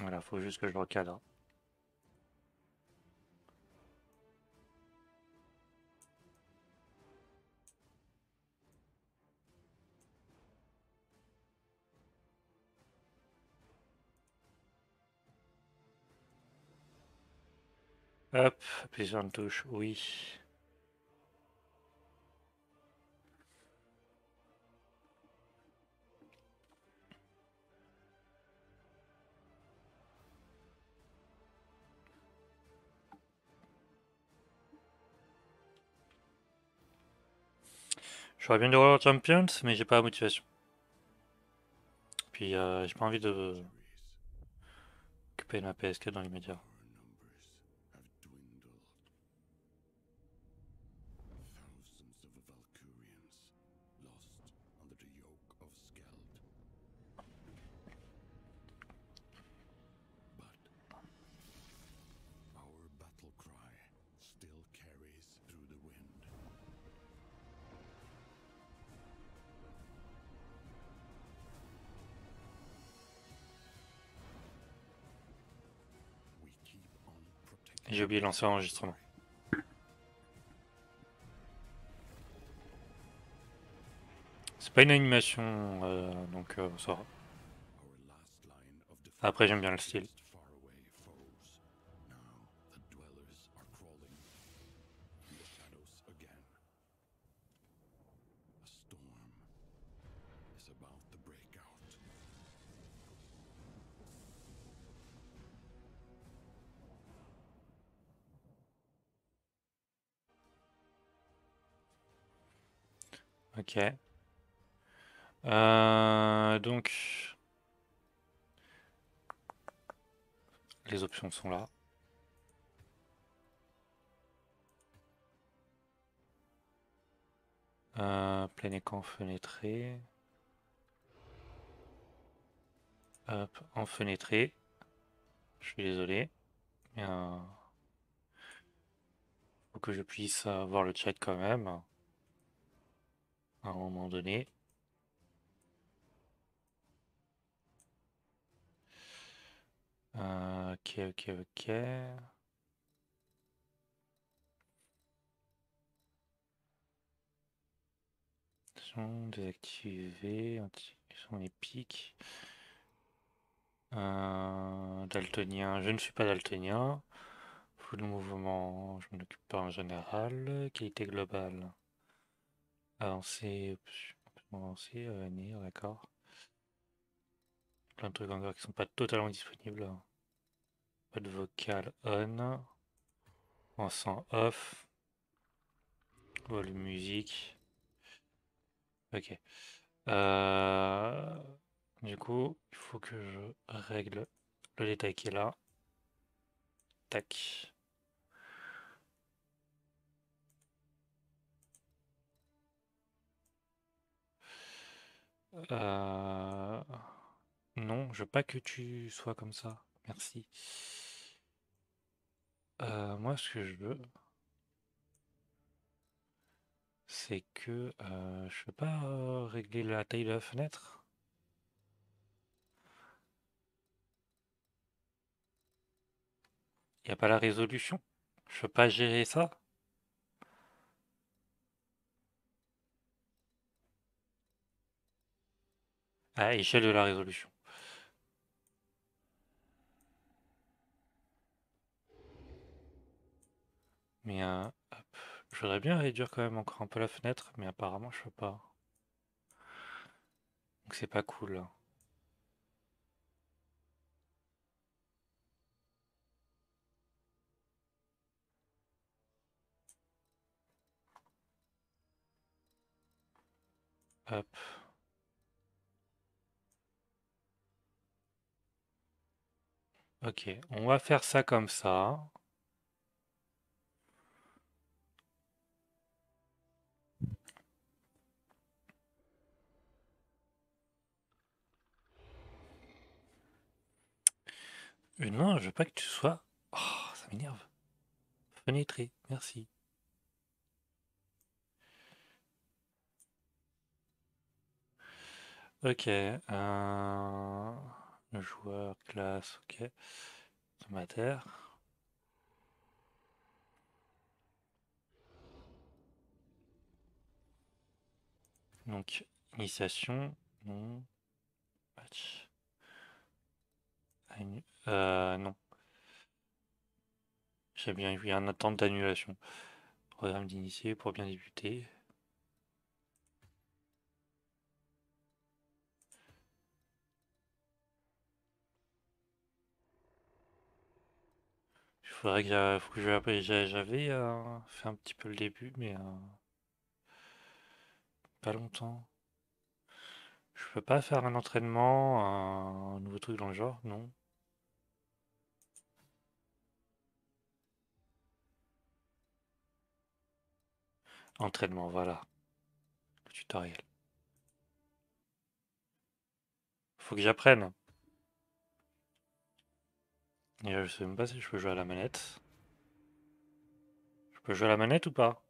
Voilà, faut juste que je recadre. Hop, une touche, oui. J'aurais bien du World Champions, mais j'ai pas la motivation. Puis euh, j'ai pas envie de occuper ma PSK dans les J'ai oublié de lancer l'enregistrement. C'est pas une animation, euh, donc euh, ça. Après, j'aime bien le style. Ok. Euh, donc, les options sont là. Euh, plein écran fenêtré. Hop, en fenêtré. Je suis désolé. Il faut que je puisse voir le chat quand même à un moment donné. Euh, ok, ok, ok. Son désactivé, son épique. Euh, daltonien, je ne suis pas daltonien. Full mouvement, je m'en occupe pas en général. Qualité globale. Avancer, avancer, venir, d'accord. Plein de trucs encore qui sont pas totalement disponibles. Pas de vocal on. En sent off. Volume musique. Ok. Euh, du coup, il faut que je règle le détail qui est là. Tac. Euh... Non, je veux pas que tu sois comme ça. Merci. Euh, moi, ce que je veux, c'est que euh, je peux pas euh, régler la taille de la fenêtre. Il n'y a pas la résolution. Je peux pas gérer ça. À échelle de la résolution. Mais euh, je voudrais bien réduire quand même encore un peu la fenêtre, mais apparemment je peux pas. Donc c'est pas cool. Hop. Ok, on va faire ça comme ça. Euh, non, je veux pas que tu sois... Oh, ça m'énerve. Fenêtré, merci. Ok. Euh... Joueur, classe, ok. Somataire. Donc, initiation, non. Match. Euh, non. J'ai bien eu un attente d'annulation. Programme d'initié pour bien débuter. Faudrait que j'avais euh, fait un petit peu le début, mais euh, pas longtemps. Je peux pas faire un entraînement, un nouveau truc dans le genre, non. Entraînement, voilà. Le tutoriel. Faut que j'apprenne. Et je sais même pas si je peux jouer à la manette. Je peux jouer à la manette ou pas?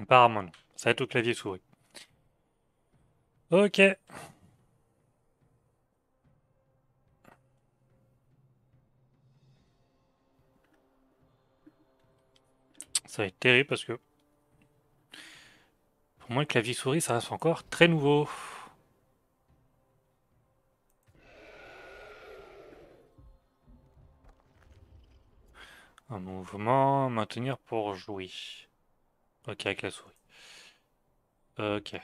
Apparemment. Ça va être au clavier souris. Ok. Ça va être terrible parce que pour moi le clavier souris ça reste encore très nouveau. Un mouvement, maintenir pour jouer. Ok, avec la souris. Ok.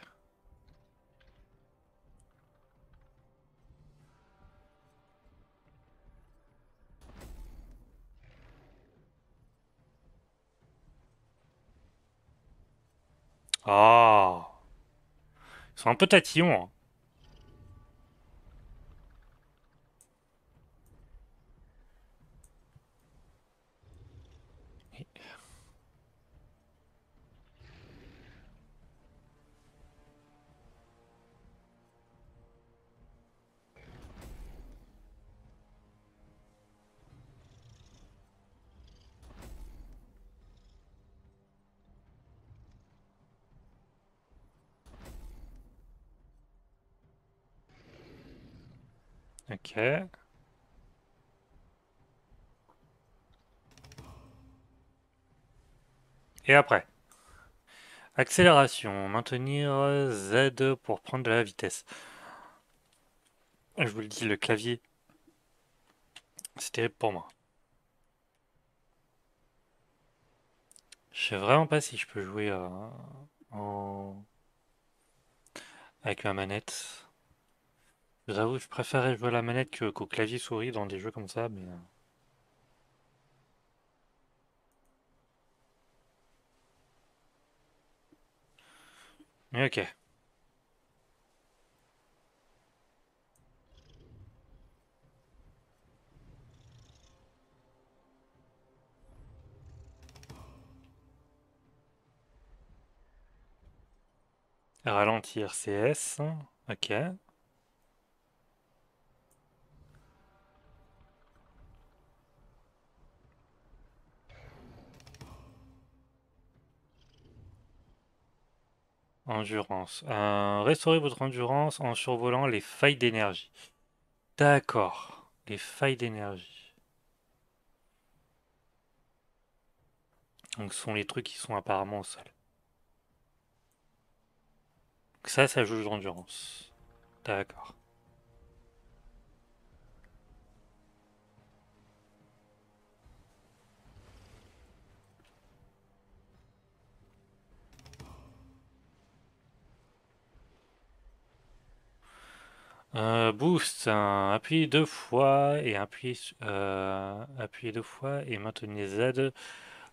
Ah. Ils sont un peu tatillons. Hein. Ok. Et après. Accélération. Maintenir Z pour prendre de la vitesse. Je vous le dis, le clavier, c'était pour moi. Je sais vraiment pas si je peux jouer euh, en... avec ma manette. J'avoue, je préférais jouer à la manette qu'au clavier souris dans des jeux comme ça, mais... Euh. Mais ok. Ralentir CS, ok. Endurance. Euh, restaurez votre endurance en survolant les failles d'énergie. D'accord. Les failles d'énergie. Donc ce sont les trucs qui sont apparemment au sol. ça, ça joue l'endurance. D'accord. Euh, boost, appuyez deux fois et appuyez, euh, deux fois et maintenez Z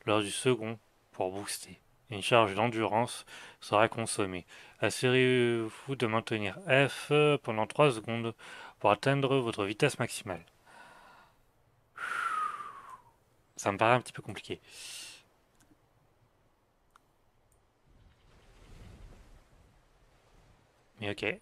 lors du second pour booster. Une charge d'endurance sera consommée. Assurez-vous de maintenir F pendant 3 secondes pour atteindre votre vitesse maximale. Ça me paraît un petit peu compliqué. Mais ok.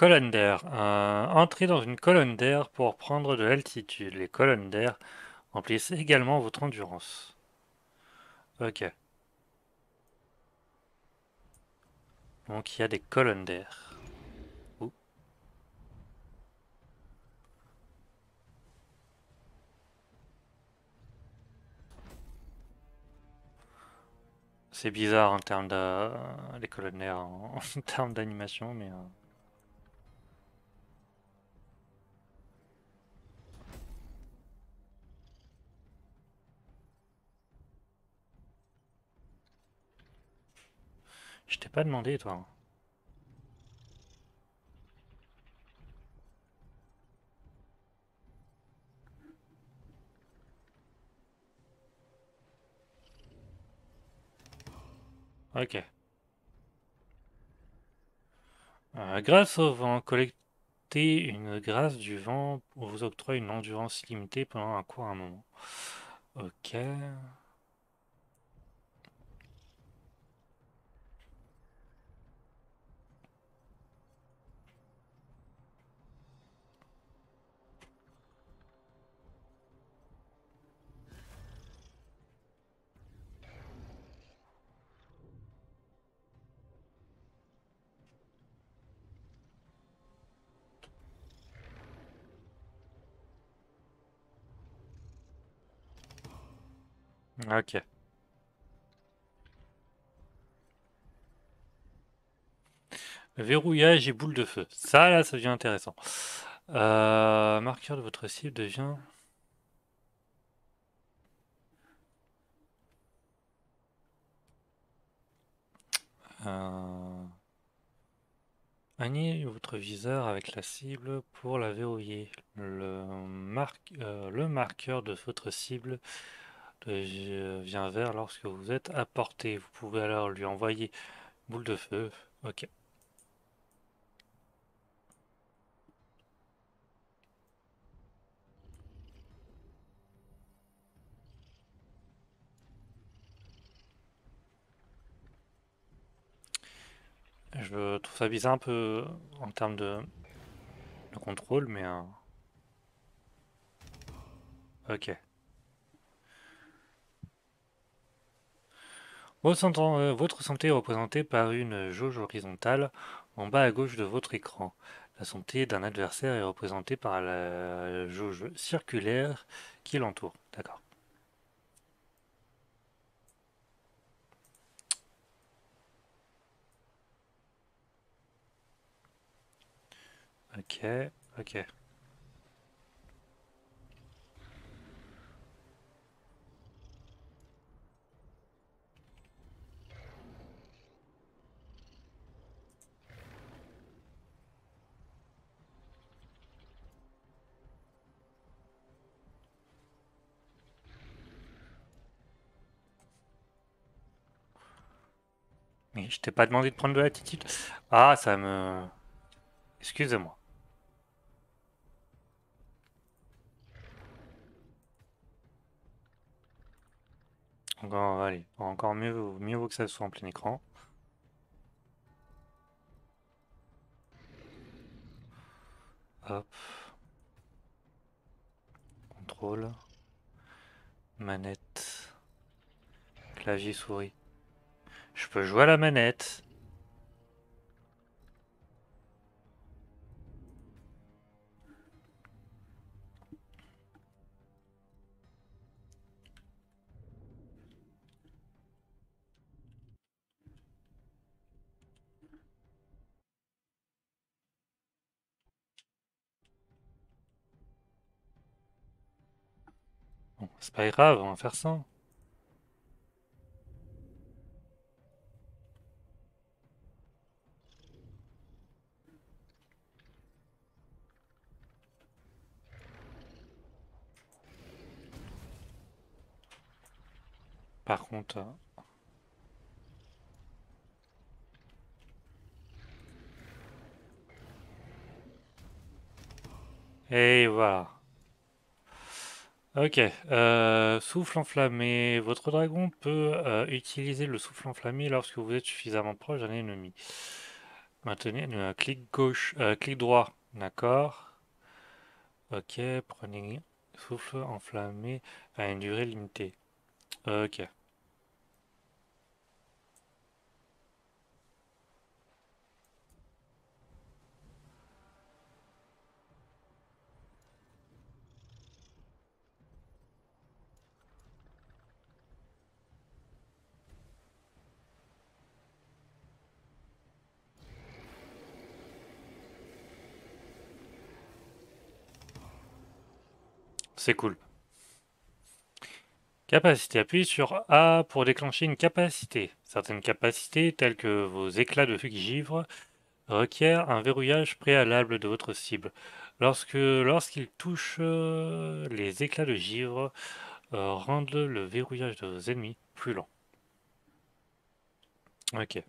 Colonne d'air. Entrez dans une colonne d'air pour prendre de l'altitude. Les colonnes d'air remplissent également votre endurance. Ok. Donc il y a des colonnes d'air. C'est bizarre en termes de... les colonnes d'air en, termes d'animation, mais... Euh, Je t'ai pas demandé, toi. Ok. Euh, grâce au vent, collecter une grâce du vent vous octroie une endurance limitée pendant un court moment. Ok. Ok. Verrouillage et boule de feu. Ça, là, ça devient intéressant. Euh, marqueur de votre cible devient... Euh... votre viseur avec la cible pour la verrouiller. Le, euh, le marqueur de votre cible vient vers lorsque vous êtes à portée. Vous pouvez alors lui envoyer boule de feu. Ok. Je trouve ça bizarre un peu en termes de, de contrôle, mais... Euh, ok. Votre santé est représentée par une jauge horizontale en bas à gauche de votre écran. La santé d'un adversaire est représentée par la jauge circulaire qui l'entoure. D'accord. Ok, ok. Je t'ai pas demandé de prendre de l'attitude. Ah, ça me... Excusez-moi. Encore, allez, encore mieux, mieux vaut que ça soit en plein écran. Hop. Contrôle. Manette. Clavier souris. Je peux jouer à la manette. Bon, c'est pas grave, on va faire ça. Par contre... Euh, Et voilà. Ok. Euh, souffle enflammé. Votre dragon peut euh, utiliser le souffle enflammé lorsque vous êtes suffisamment proche d'un ennemi. Maintenez un clic gauche, clic droit, d'accord. Ok, prenez souffle enflammé à une durée limitée. Ok. C'est cool. Capacité. Appuyez sur A pour déclencher une capacité. Certaines capacités, telles que vos éclats de givrent, requièrent un verrouillage préalable de votre cible. Lorsque lorsqu'il touche euh, les éclats de givre, euh, rendent le verrouillage de vos ennemis plus lent. Ok.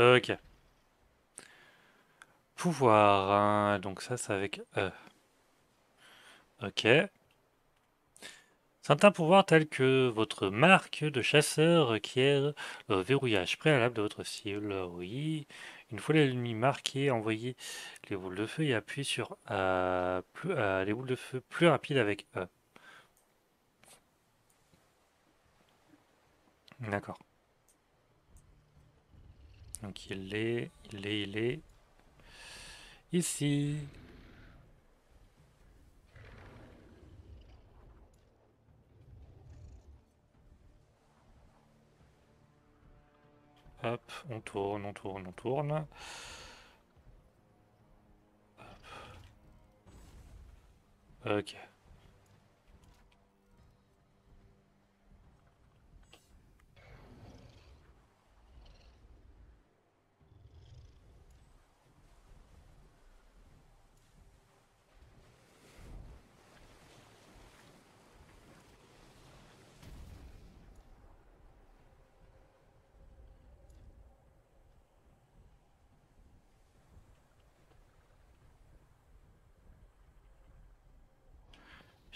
Ok. Pouvoir, hein, donc ça c'est avec E. Ok. Certains pouvoirs tels que votre marque de chasseur requièrent le verrouillage préalable de votre cible. Oui. Une fois l'ennemi marqué, envoyez les boules de feu et appuyez sur euh, les boules de feu plus rapides avec E. D'accord. Donc il est, il est, il est ici. Hop, on tourne, on tourne, on tourne. Ok.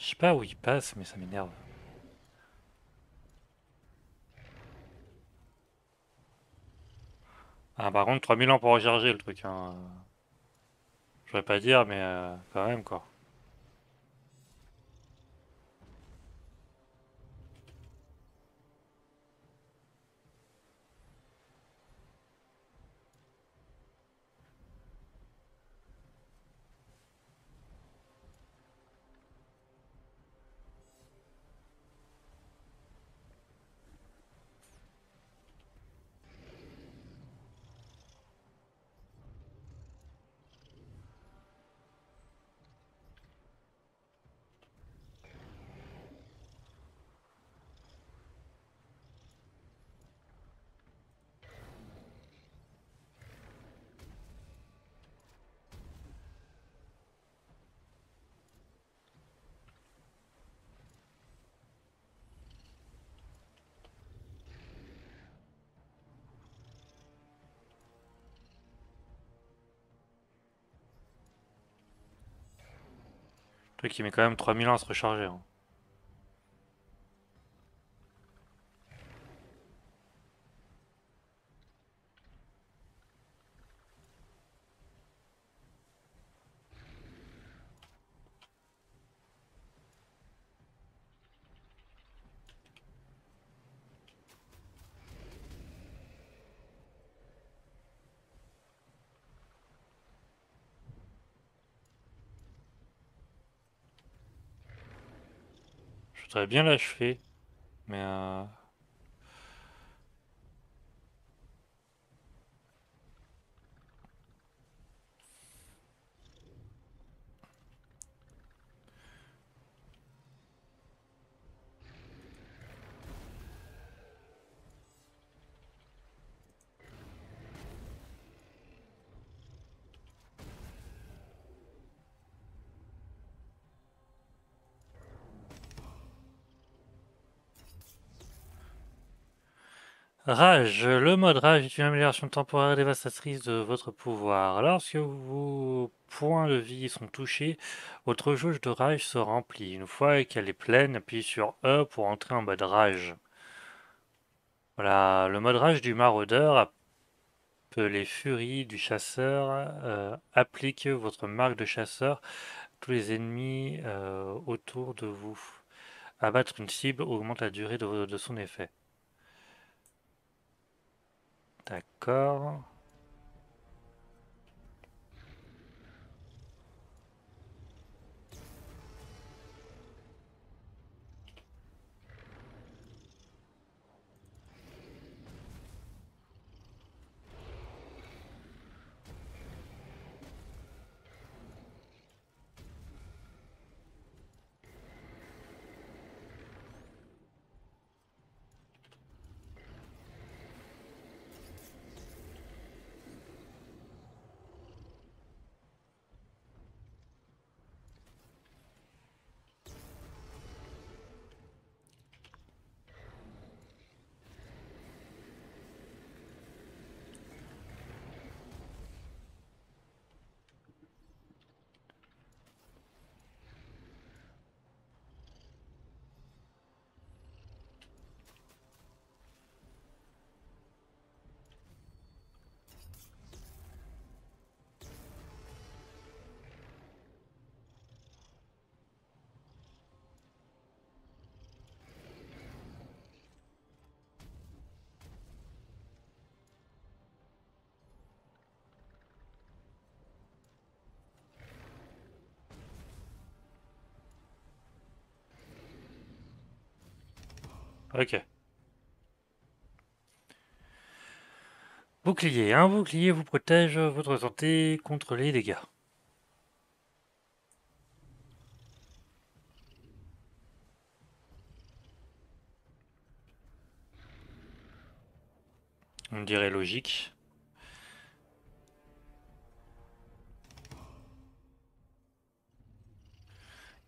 Je sais pas où il passe, mais ça m'énerve. Ah, par contre, 3000 ans pour recharger le truc. Hein. Je vais pas dire, mais euh, quand même, quoi. Qui met quand même 3000 ans à se recharger. hein. Bien l'achever, mais... euh, Rage. Le mode rage est une amélioration temporaire dévastatrice de votre pouvoir. Lorsque vos points de vie sont touchés, votre jauge de rage se remplit. Une fois qu'elle est pleine, appuyez sur E pour entrer en mode rage. Voilà, le mode rage du maraudeur appelé furie du chasseur euh, applique votre marque de chasseur tous les ennemis euh, autour de vous. Abattre une cible augmente la durée de son effet. D'accord. Ok. Bouclier. Un bouclier vous protège votre santé contre les dégâts. On dirait logique.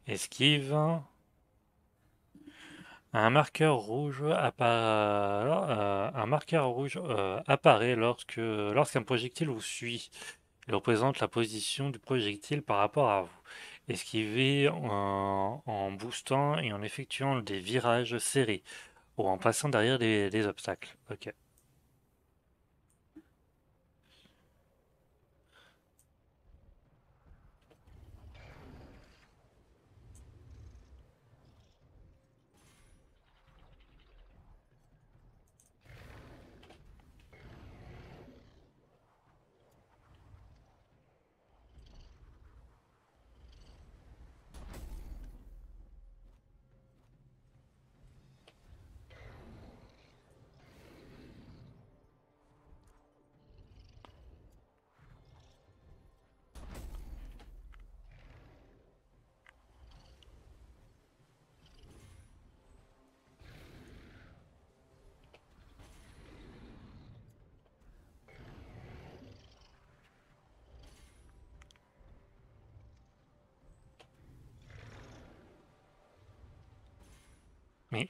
Esquive. Un marqueur rouge apparaît, euh, euh, apparaît lorsque lorsqu'un projectile vous suit. Il représente la position du projectile par rapport à vous. Esquivez en, en boostant et en effectuant des virages serrés ou en passant derrière des, des obstacles. Ok. Mais...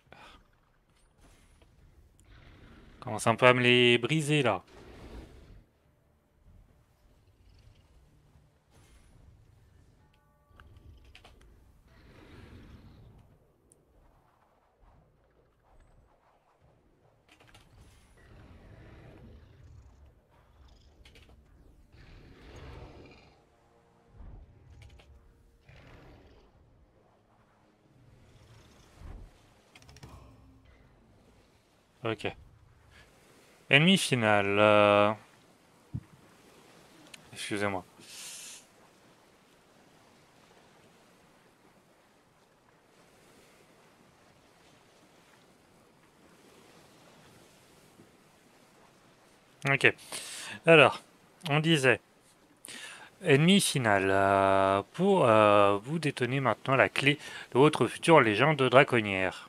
Commence un peu à me les briser là. Ok. Ennemi final. Euh, excusez-moi. Ok. Alors, on disait. Ennemi final. Euh, pour euh, vous détenir maintenant la clé de votre future légende draconnière.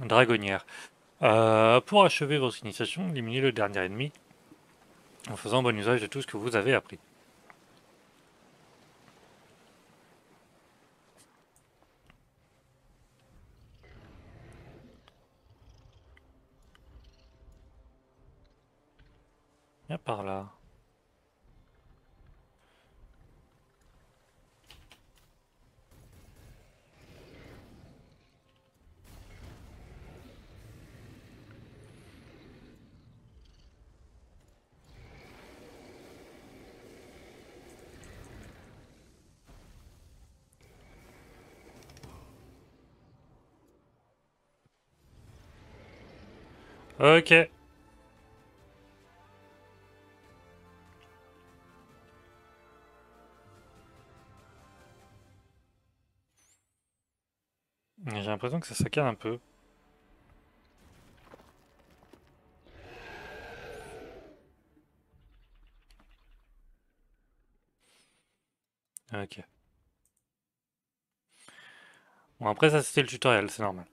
Dragonnière. Euh, pour achever votre initiation, éliminez le dernier ennemi en faisant bon usage de tout ce que vous avez appris. Viens par là. Ok. J'ai l'impression que ça saccade un peu. Ok. Bon après ça c'était le tutoriel, c'est normal.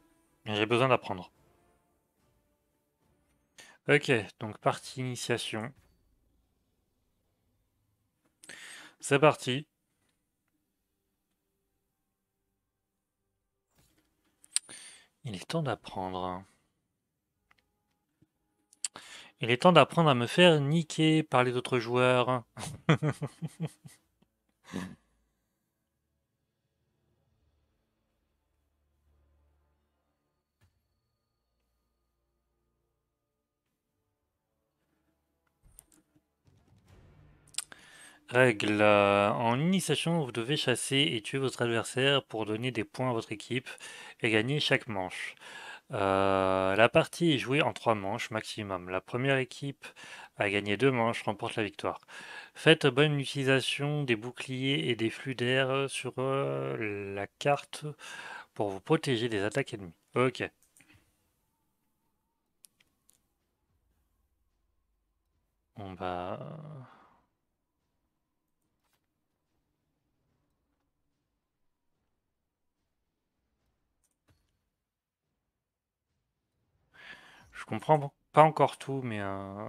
J'ai besoin d'apprendre. Ok, donc partie initiation. C'est parti. Il est temps d'apprendre. Il est temps d'apprendre à me faire niquer par les autres joueurs. Règle. euh, En initiation, vous devez chasser et tuer votre adversaire pour donner des points à votre équipe et gagner chaque manche. Euh, la partie est jouée en trois manches maximum. La première équipe à gagner deux manches remporte la victoire. Faites bonne utilisation des boucliers et des flux d'air sur euh, la carte pour vous protéger des attaques ennemies. Ok. Bon bah... comprends pas encore tout, mais... euh,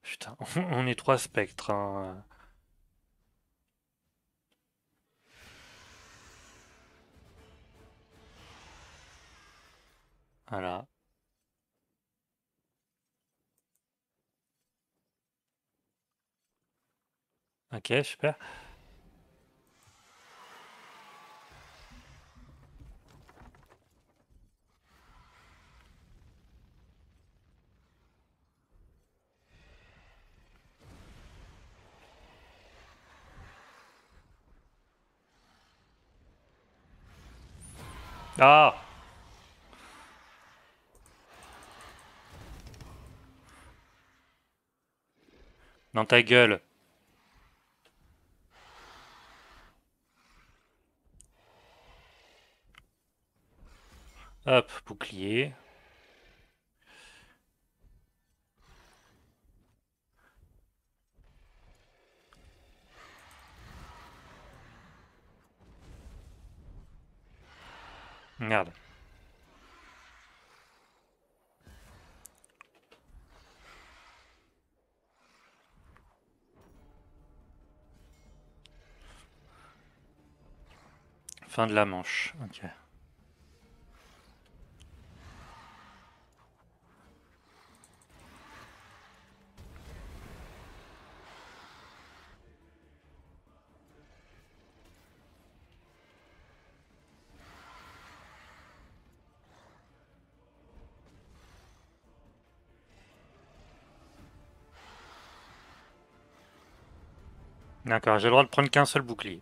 Putain, on est trois spectres. hein. Voilà. Ok, super. Ah! Dans ta gueule. Hop, bouclier. Merde. Fin de la manche. Ok. D'accord, j'ai le droit de prendre qu'un seul bouclier.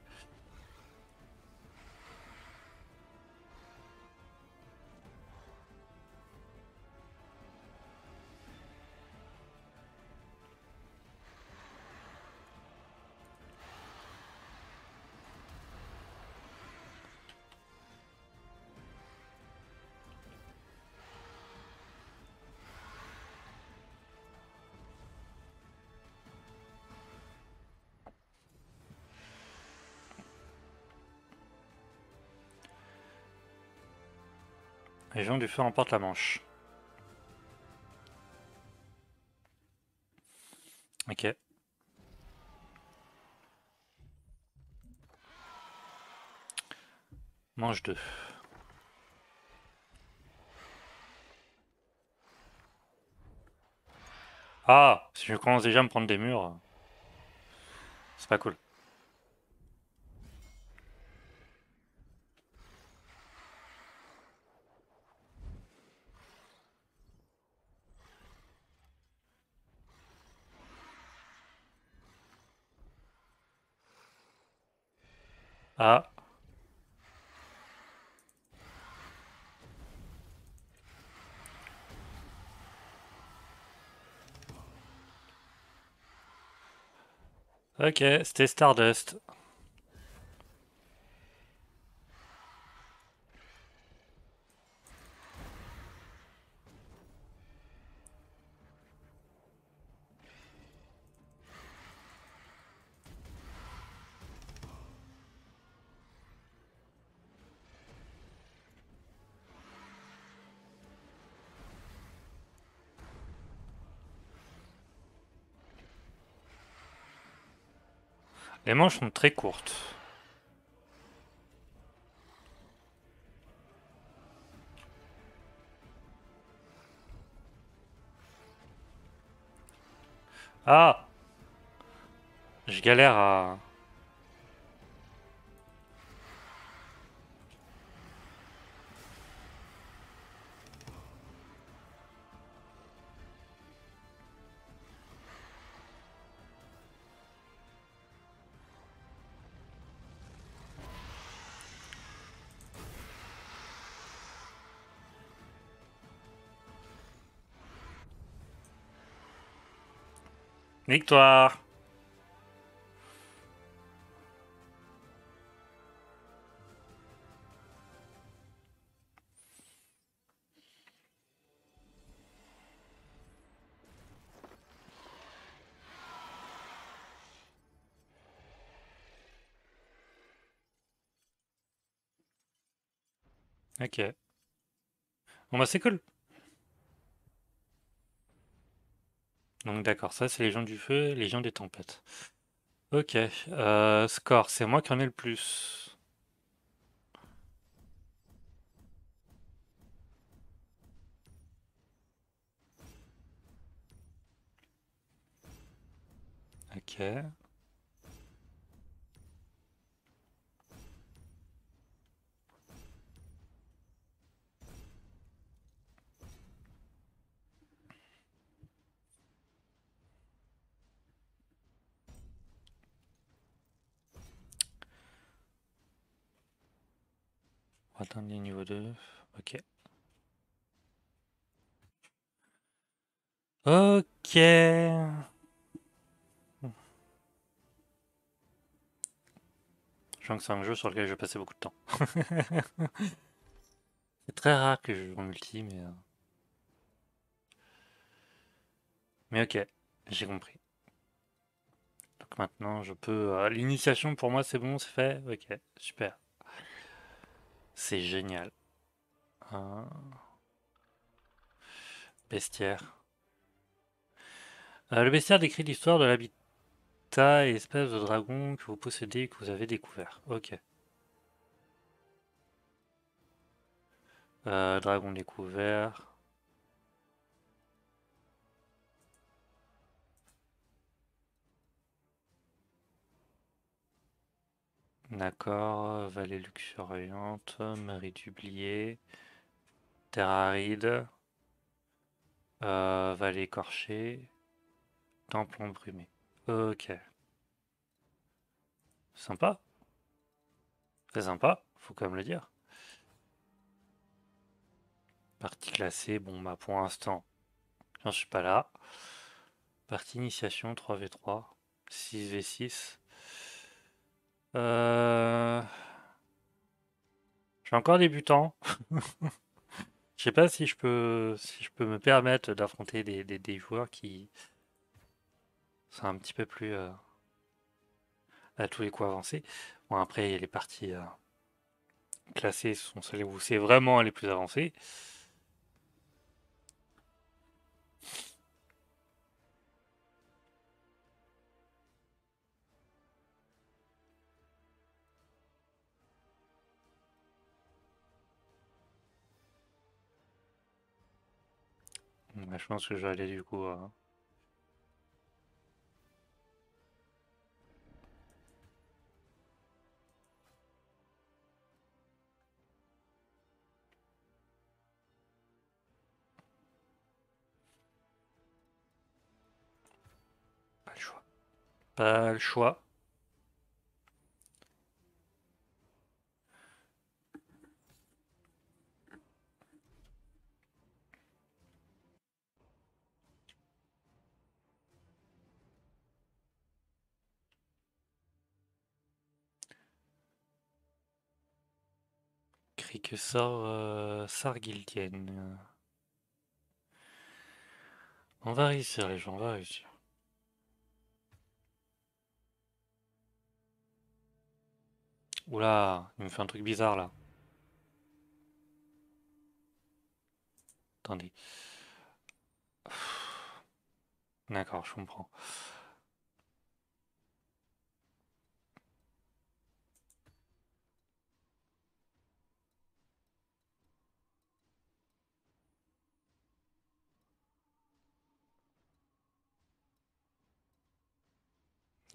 Légion du feu remporte la manche. Ok. Manche 2. Ah, si je commence déjà à me prendre des murs, c'est pas cool. Ah. Ok, c'était Stardust. Les manches sont très courtes. Ah Je galère à... Victoire Ok. Bon bah c'est cool. Donc d'accord, ça c'est les gens du feu, les gens des tempêtes. Ok, euh, score, c'est moi qui en ai le plus. Ok. On va atteindre les niveaux 2. Ok. Ok. Je sens que c'est un jeu sur lequel je vais passer beaucoup de temps. c'est très rare que je joue en multi, mais... Euh. Mais ok, j'ai compris. Donc maintenant, je peux... Euh, l'initiation, pour moi, c'est bon, c'est fait Ok, super. C'est génial. Bestiaire. Euh, le bestiaire décrit l'histoire de l'habitat et espèce de dragon que vous possédez et que vous avez découvert. Ok. Euh, dragon découvert. D'accord, vallée luxuriante, Marie d'Ublier, terre aride, euh, vallée écorchée, temple embrumé. Ok. Sympa. Très sympa, faut quand même le dire. Partie classée, bon bah pour l'instant, j'en suis pas là. Partie initiation 3v3, 6v6. Euh... Je suis encore débutant. Je sais pas si je peux si je peux me permettre d'affronter des, joueurs qui sont un petit peu plus euh, à tous les coups avancés. Bon après les parties euh, classées sont celles où c'est vraiment les plus avancées. Mmh, je pense que je vais aller du coup. Euh. Pas le choix. Pas le choix. Que sort euh. On va réussir les gens, on va réussir. Oula, il me fait un truc bizarre là. Attendez. D'accord, je comprends.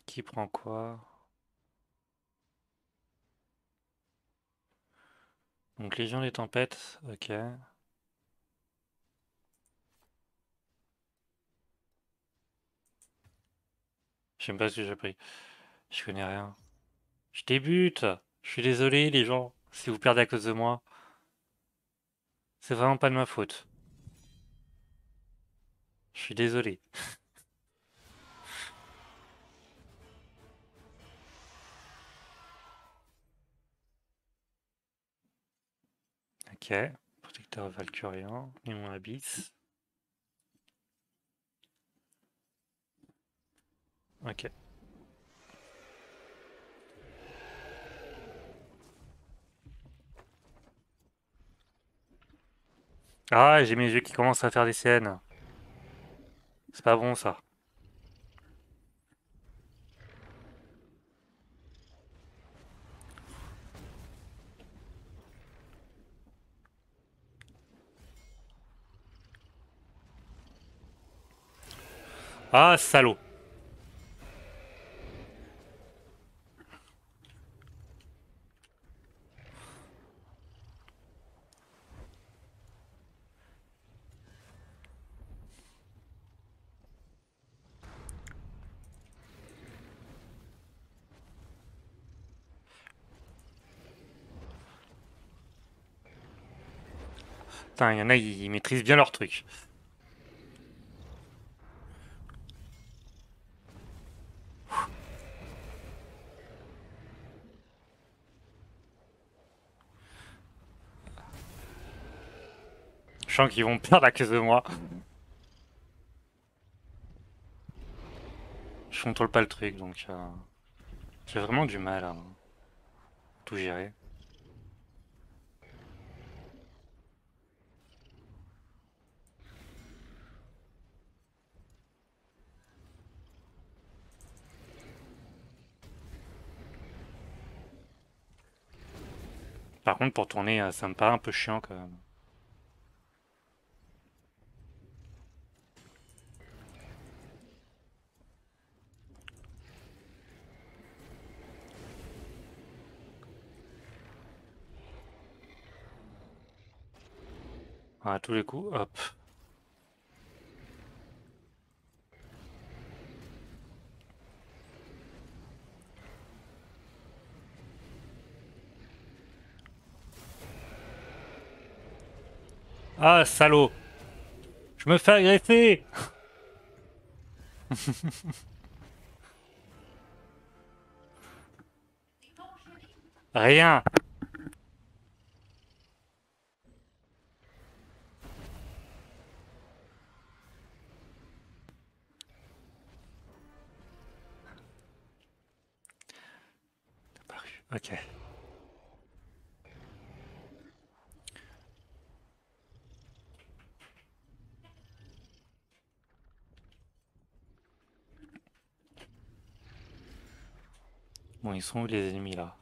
Qui prend quoi? Donc Légion des Tempêtes, ok. Je sais pas ce que j'ai pris. Je connais rien. Je débute Je suis désolé les gens, si vous perdez à cause de moi. C'est vraiment pas de ma faute. Je suis désolé. Ok. Protecteur Valkyrian. mon Abyss. Ok. Ah, j'ai mes yeux qui commencent à faire des scènes. C'est pas bon ça. Ah, salaud. Putain, il y en a, ils maîtrisent bien leur truc. Qu'ils vont perdre à cause de moi. Je contrôle pas le truc, donc euh, j'ai vraiment du mal à tout gérer. Par contre, pour tourner, euh, ça me paraît un peu chiant quand même. À tous les coups, hop. Ah, salaud. Je me fais agresser. Rien Ok. Bon, ils sont où les ennemis là?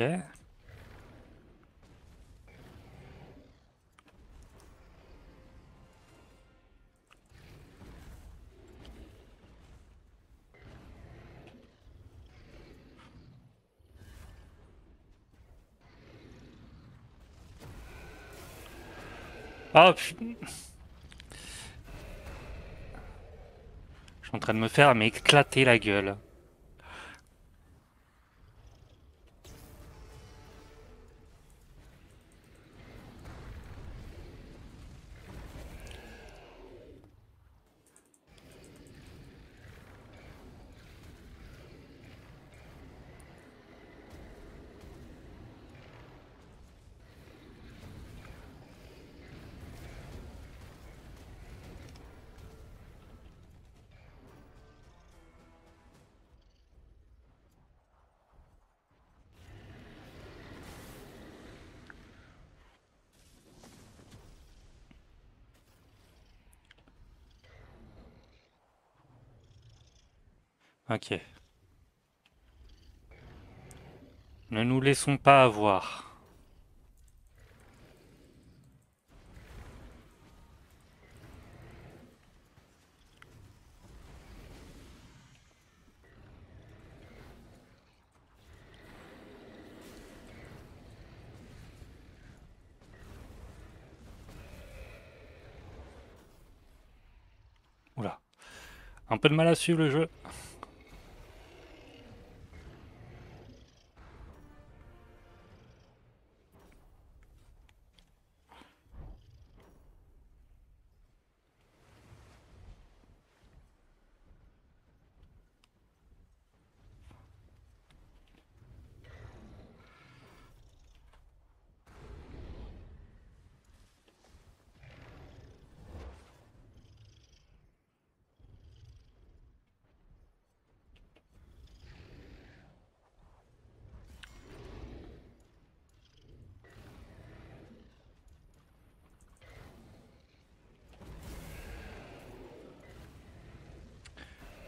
Oh ah, putain. Je suis en train de me faire m'éclater la gueule. Ne nous laissons pas avoir. Oula. Un peu de mal à suivre le jeu.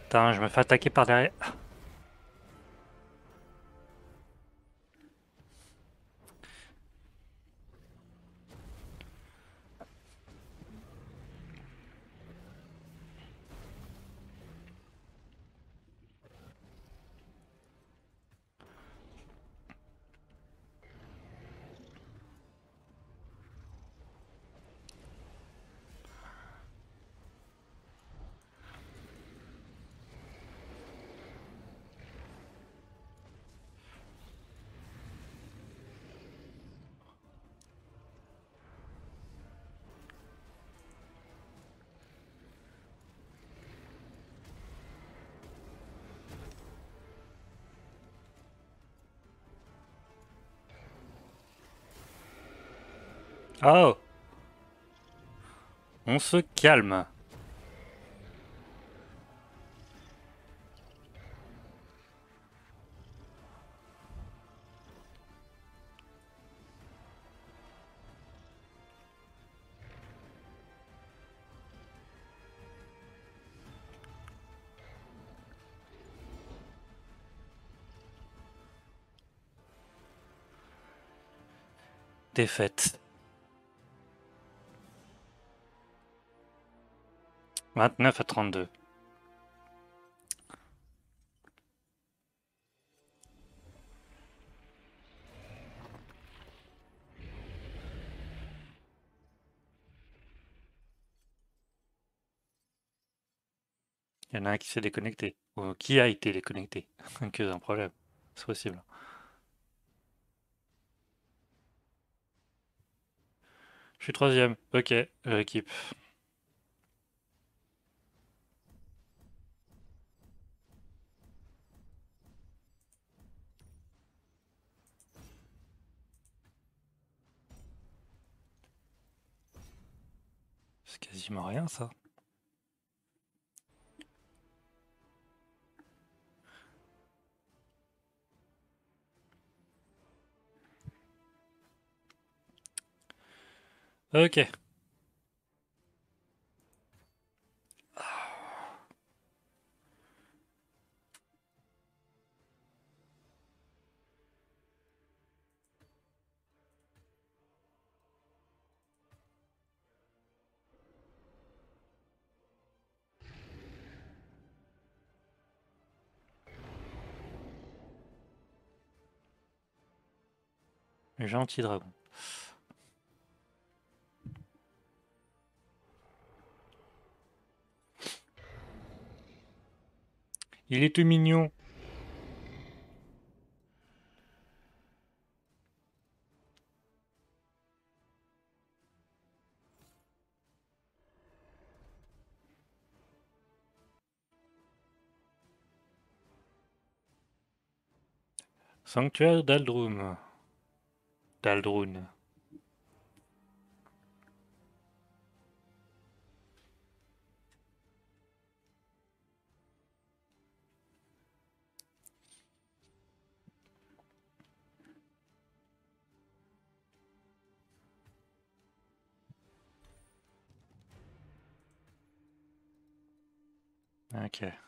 Putain, je me fais attaquer par derrière. Oh On se calme. Défaite. 29 à 32. Il y en a un qui s'est déconnecté. Ou qui a été déconnecté. que un problème. C'est possible. Je suis troisième. Ok, l'équipe. C'est quasiment rien ça. Ok. Gentil dragon. Il est tout mignon. Sanctuaire d'Aldrum. D'Aldrun. Ok.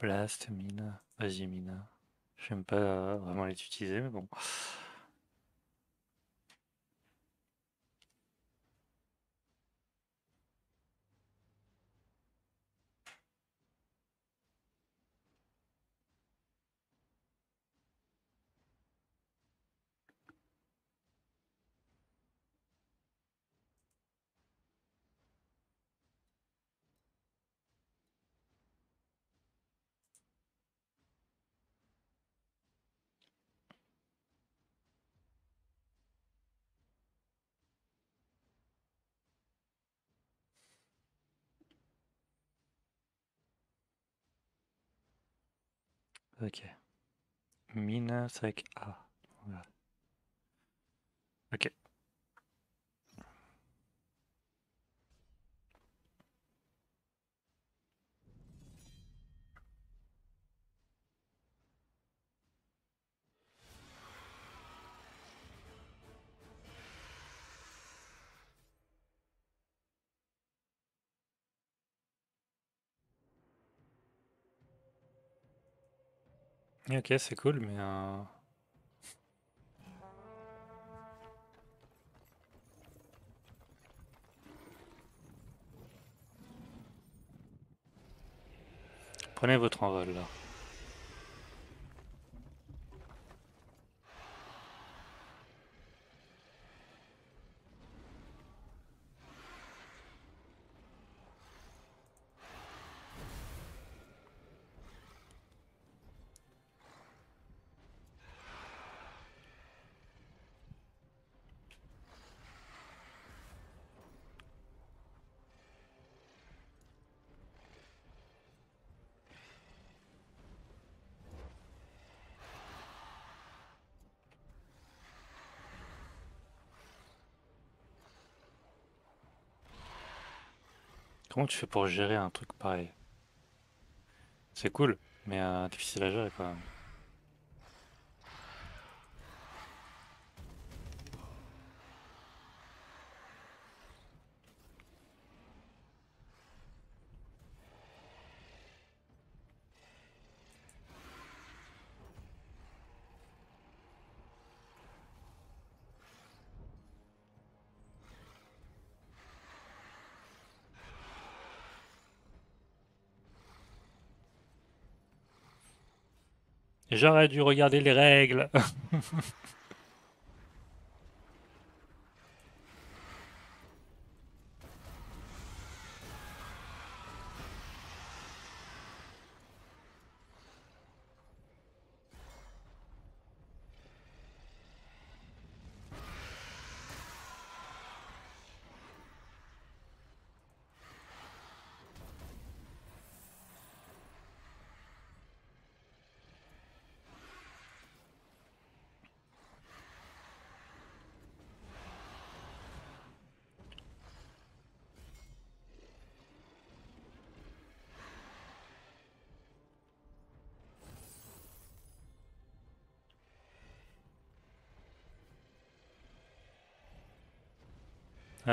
Blast, mine, vas-y mine. J'aime pas vraiment les utiliser, mais bon. Ok. Mine avec A. Ok. Ok, c'est cool, mais... euh, Prenez votre envol, là. Comment tu fais pour gérer un truc pareil? C'est cool, mais euh, difficile à gérer, quand même. J'aurais dû regarder les règles.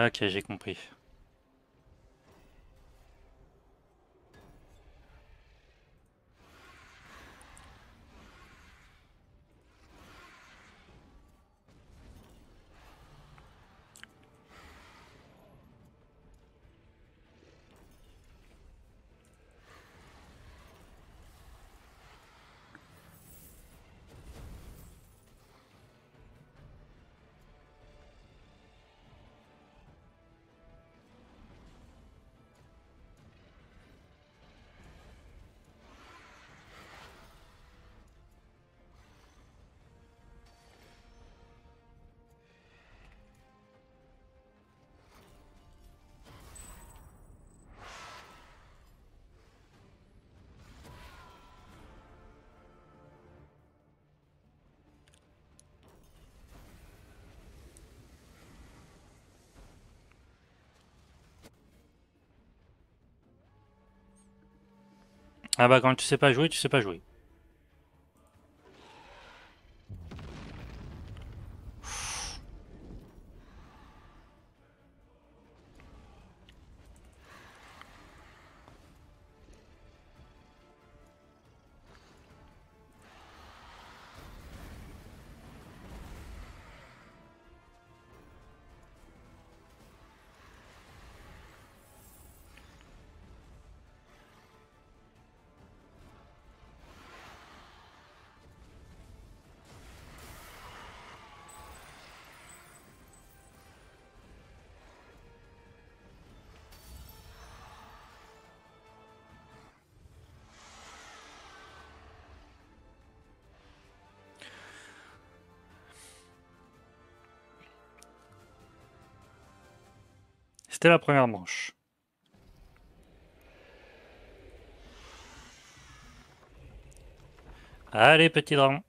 Ok, j'ai compris. Ah bah quand tu sais pas jouer, tu sais pas jouer. C'était la première manche. Allez, petit dragon.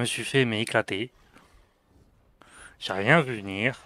Je me suis fait mais éclater. J'ai rien vu venir.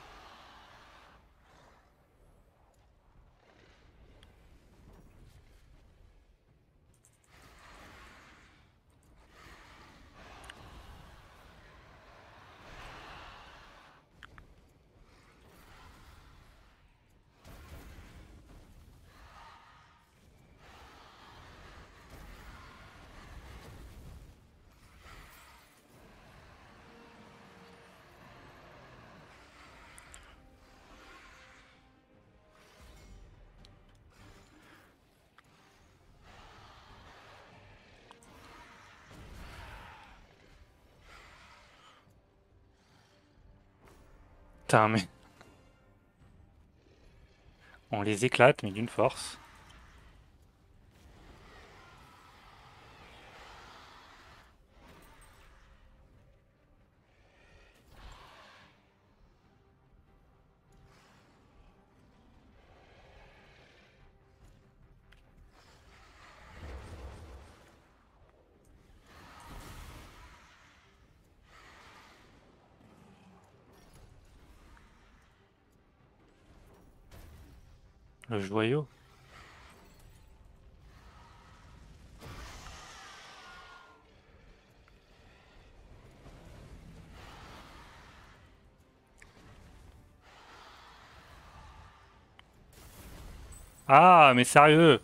Putain, mais... On les éclate, mais d'une force. Joyau. Ah, mais sérieux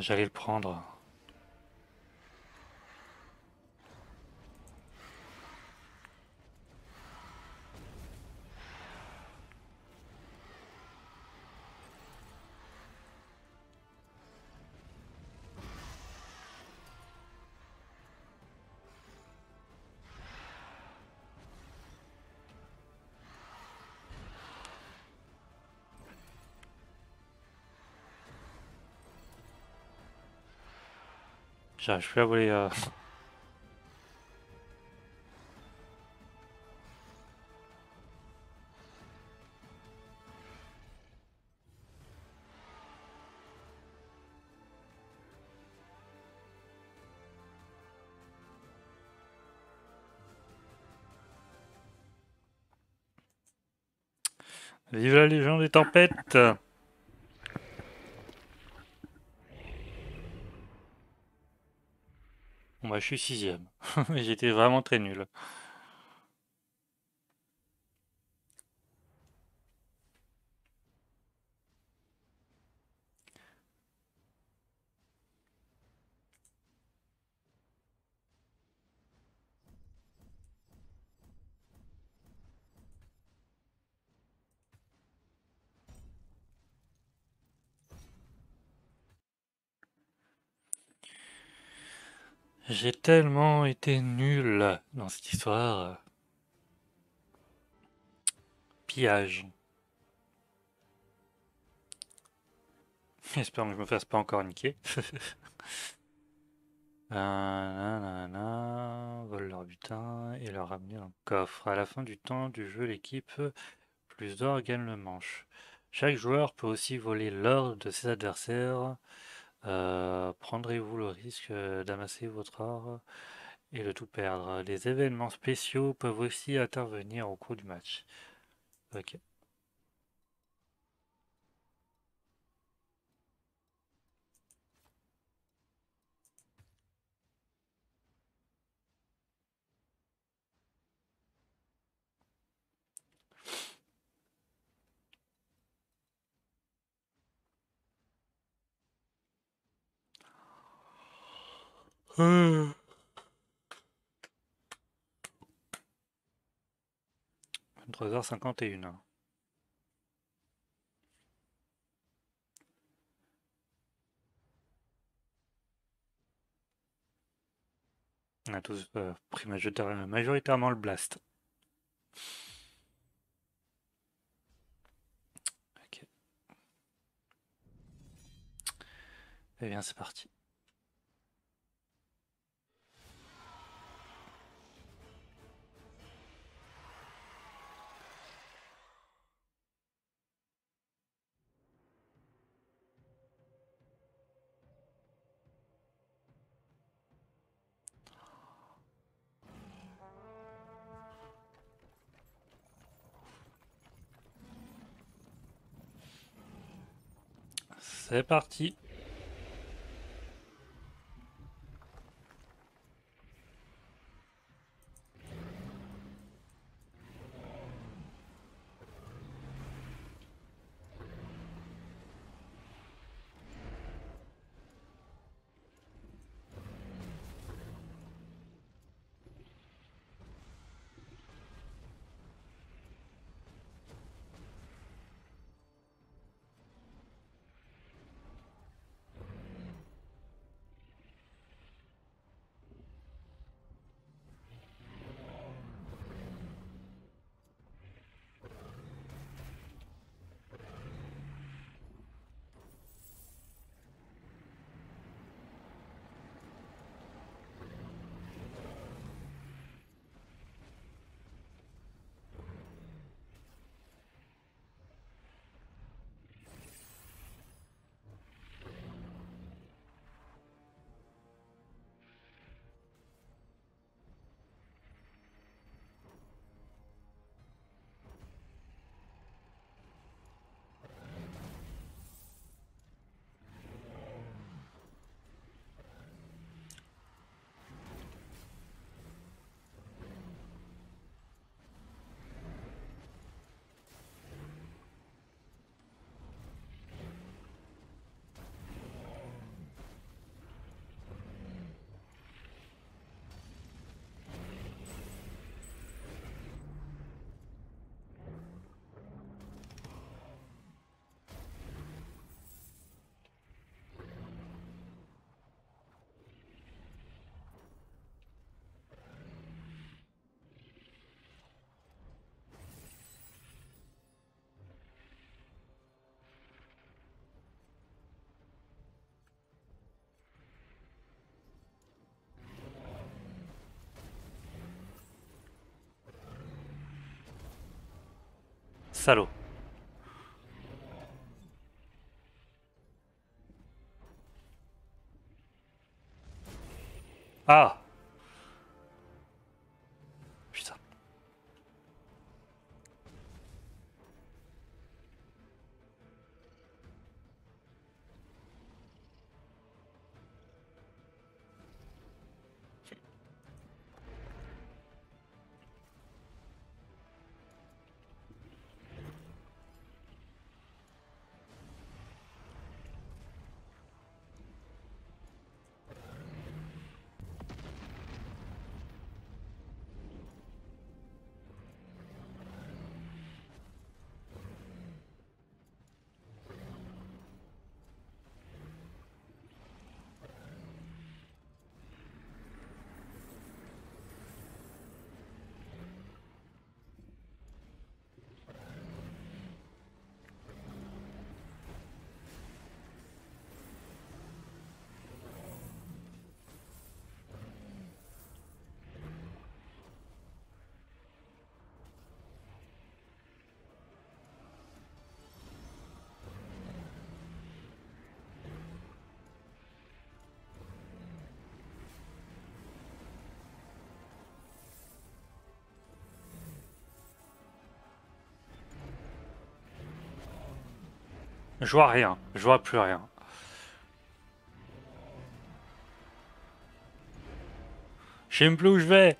J'allais le prendre. J'arrive plus à voler. Euh... Vive la légende des tempêtes je suis sixième. J'étais vraiment très nul. J'ai tellement été nul dans cette histoire. Pillage. J'espère que je me fasse pas encore niquer. Vole leur butin et leur ramener un coffre. À la fin du temps du jeu, l'équipe plus d'or gagne le manche. Chaque joueur peut aussi voler l'or de ses adversaires euh, prendrez-vous le risque euh, d'amasser votre or et de tout perdre? Les événements spéciaux peuvent aussi intervenir au cours du match. Mmh. 23h51. On a tous euh, pris majoritairement le blast. Ok. Eh bien, c'est parti. C'est parti. Salaud. Je vois rien, je vois plus rien. Je sais même plus où je vais.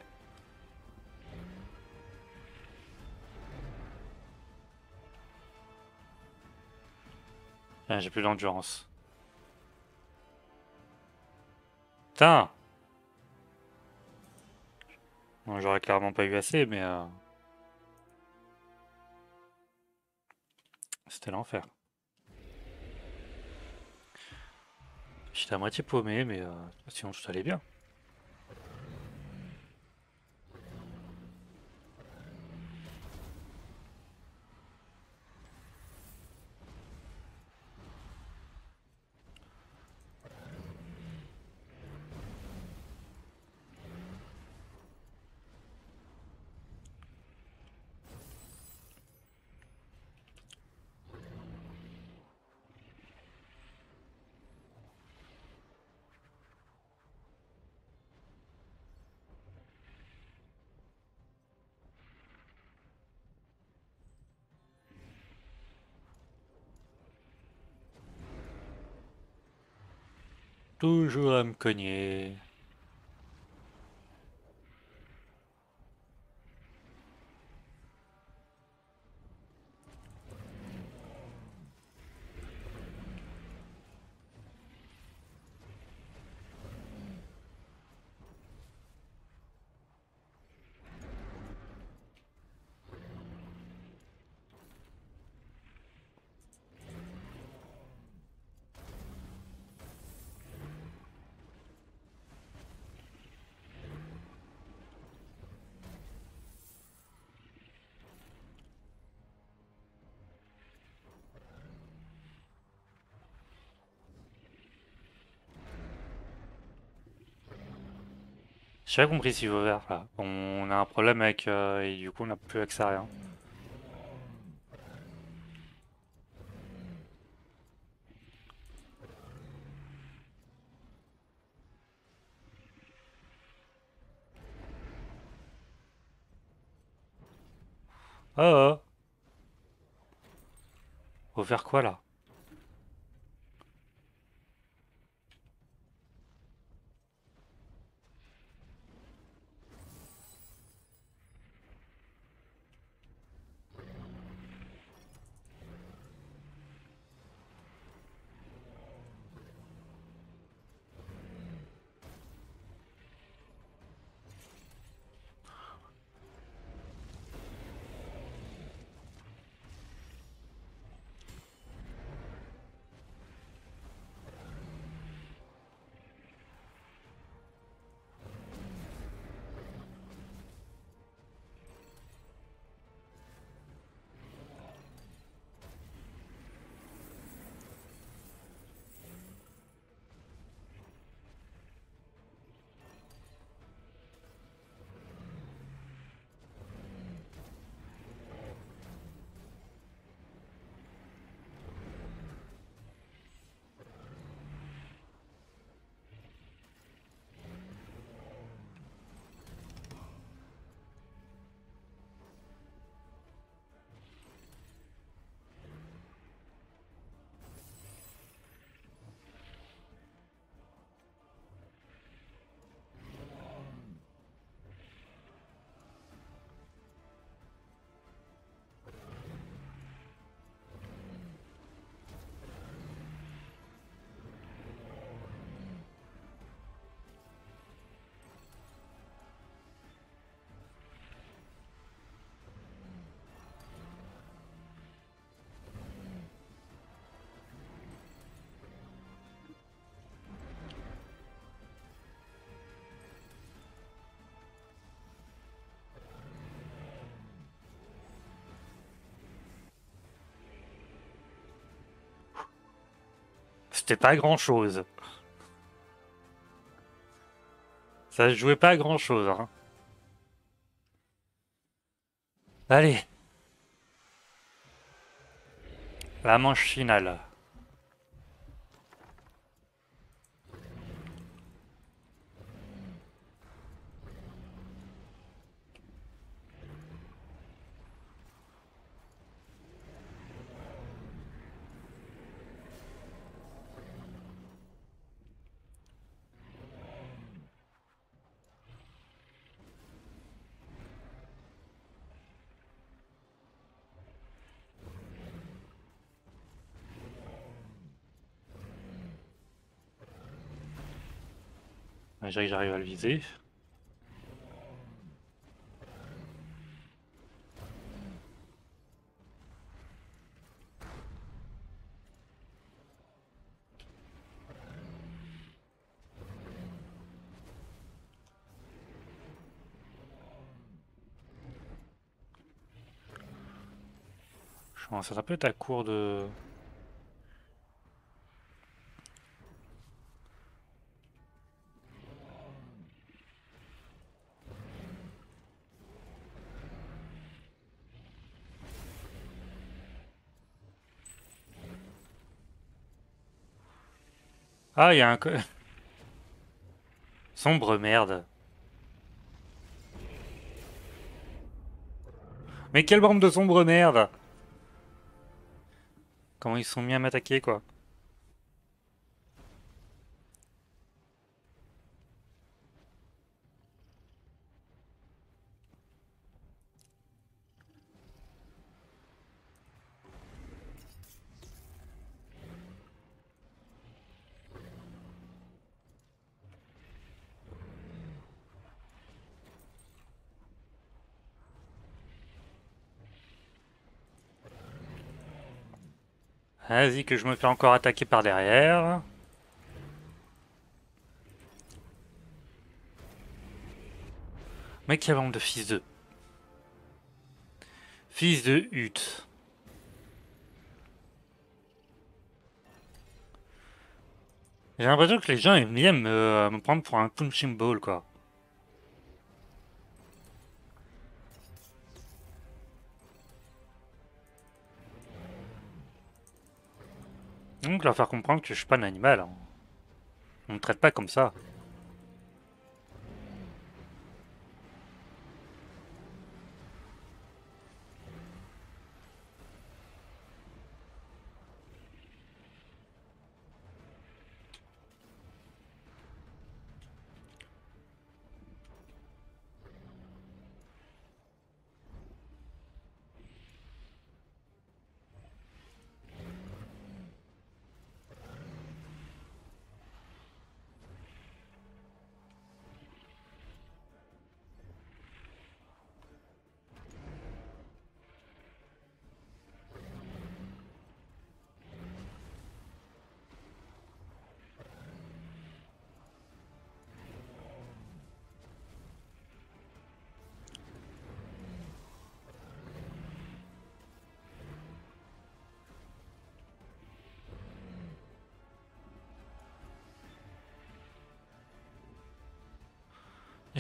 Ah, J'ai plus d'endurance. Putain J'aurais clairement pas eu assez, mais... euh, C'était l'enfer. J'étais à moitié paumé, mais euh, sinon tout allait bien. Toujours à me cogner. J'ai pas compris veut vert là. On a un problème avec... euh, et du coup on n'a plus accès à rien. Oh oh Faut faire quoi là? C'était pas grand chose. Ça jouait pas grand chose, hein. Allez. La manche finale. Dirais que j'arrive à le viser. Je commence à un peu ta cour de... Ah, il y a un... Sombre merde. Mais quelle bande de sombre merde Comment ils sont mis à m'attaquer, quoi. Vas-y que je me fais encore attaquer par derrière. Mec, qui a de fils de... Fils de hutte. J'ai l'impression que les gens aiment bien me, me prendre pour un punching ball, quoi. Donc leur faire comprendre que je suis pas un animal. Hein. On me traite pas comme ça.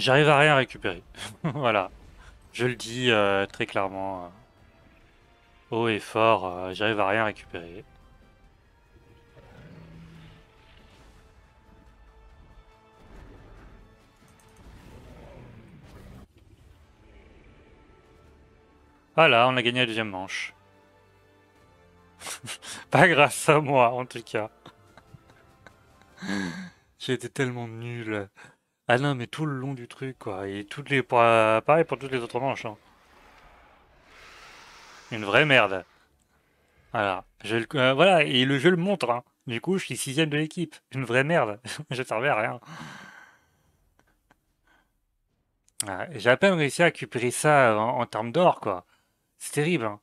J'arrive à rien récupérer. voilà. Je le dis euh, très clairement. Euh, haut et fort, euh, j'arrive à rien récupérer. Voilà, on a gagné la deuxième manche. Pas grâce à moi, en tout cas. J'ai été tellement nul. Ah non, mais tout le long du truc, quoi. Et toutes les... Pareil pour toutes les autres manches. Hein. Une vraie merde. Voilà. Je euh, voilà, et le jeu le montre. Hein. Du coup, je suis sixième de l'équipe. Une vraie merde. je servais à rien. J'ai à peine réussi à récupérer ça en, termes d'or, quoi. C'est terrible. Hein.